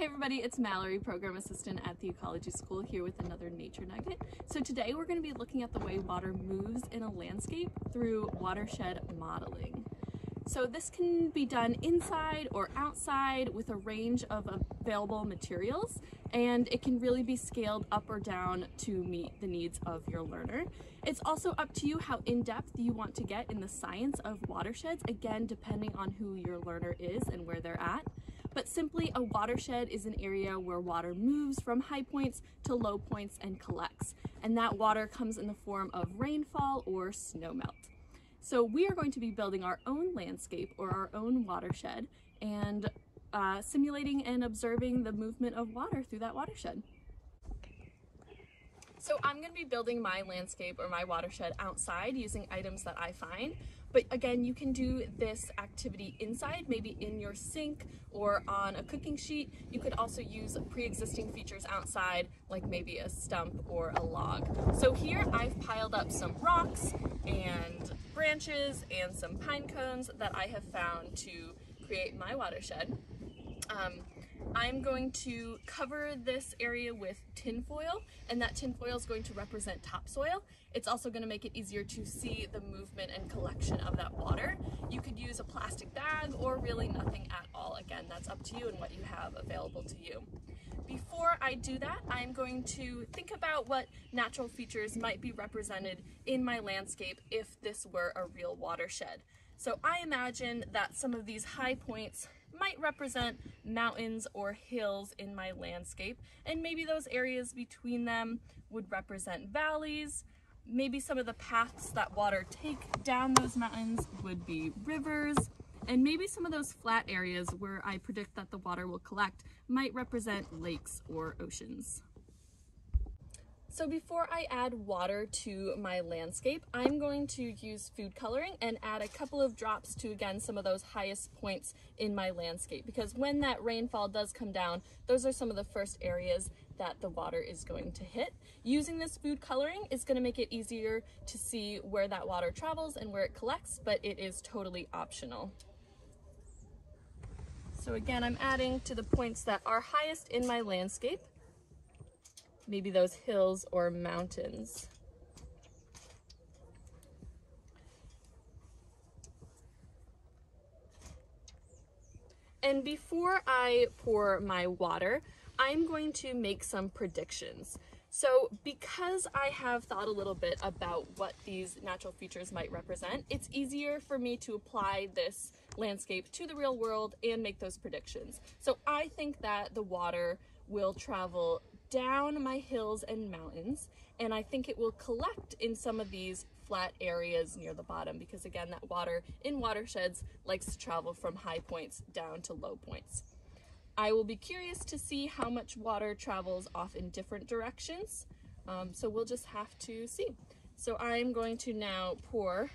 Hey everybody, it's Mallory, Program Assistant at the Ecology School here with another Nature Nugget. So today we're going to be looking at the way water moves in a landscape through watershed modeling. So this can be done inside or outside with a range of available materials and it can really be scaled up or down to meet the needs of your learner. It's also up to you how in-depth you want to get in the science of watersheds, again depending on who your learner is and where they're at. But simply a watershed is an area where water moves from high points to low points and collects. And that water comes in the form of rainfall or snowmelt. So we are going to be building our own landscape or our own watershed and uh, simulating and observing the movement of water through that watershed. So I'm going to be building my landscape or my watershed outside using items that I find. But again, you can do this activity inside, maybe in your sink or on a cooking sheet. You could also use pre-existing features outside, like maybe a stump or a log. So here I've piled up some rocks and branches and some pine cones that I have found to create my watershed. Um, I'm going to cover this area with tinfoil and that tinfoil is going to represent topsoil. It's also going to make it easier to see the movement and collection of that water. You could use a plastic bag or really nothing at all. Again, that's up to you and what you have available to you. Before I do that, I'm going to think about what natural features might be represented in my landscape if this were a real watershed. So I imagine that some of these high points might represent mountains or hills in my landscape, and maybe those areas between them would represent valleys. Maybe some of the paths that water take down those mountains would be rivers, and maybe some of those flat areas where I predict that the water will collect might represent lakes or oceans. So before I add water to my landscape, I'm going to use food coloring and add a couple of drops to, again, some of those highest points in my landscape. Because when that rainfall does come down, those are some of the first areas that the water is going to hit. Using this food coloring is gonna make it easier to see where that water travels and where it collects, but it is totally optional. So again, I'm adding to the points that are highest in my landscape maybe those hills or mountains. And before I pour my water, I'm going to make some predictions. So because I have thought a little bit about what these natural features might represent, it's easier for me to apply this landscape to the real world and make those predictions. So I think that the water will travel down my hills and mountains and I think it will collect in some of these flat areas near the bottom because again that water in watersheds likes to travel from high points down to low points. I will be curious to see how much water travels off in different directions um, so we'll just have to see. So I'm going to now pour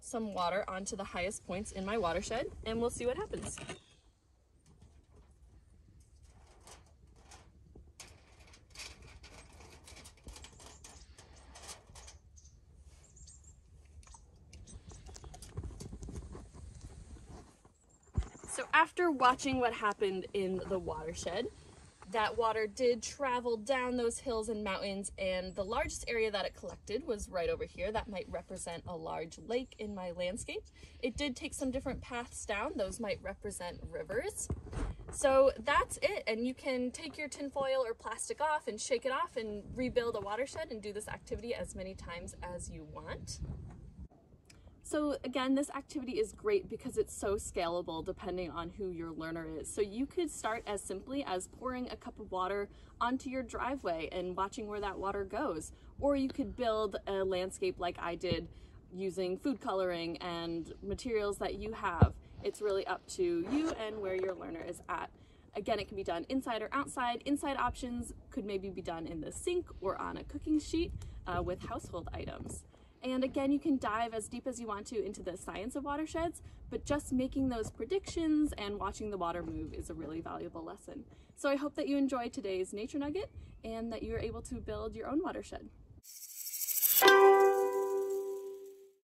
some water onto the highest points in my watershed and we'll see what happens. So after watching what happened in the watershed, that water did travel down those hills and mountains and the largest area that it collected was right over here. That might represent a large lake in my landscape. It did take some different paths down. Those might represent rivers. So that's it. And you can take your tinfoil or plastic off and shake it off and rebuild a watershed and do this activity as many times as you want. So again, this activity is great because it's so scalable depending on who your learner is. So you could start as simply as pouring a cup of water onto your driveway and watching where that water goes. Or you could build a landscape like I did using food coloring and materials that you have. It's really up to you and where your learner is at. Again, it can be done inside or outside. Inside options could maybe be done in the sink or on a cooking sheet uh, with household items. And again, you can dive as deep as you want to into the science of watersheds, but just making those predictions and watching the water move is a really valuable lesson. So I hope that you enjoyed today's Nature Nugget and that you're able to build your own watershed.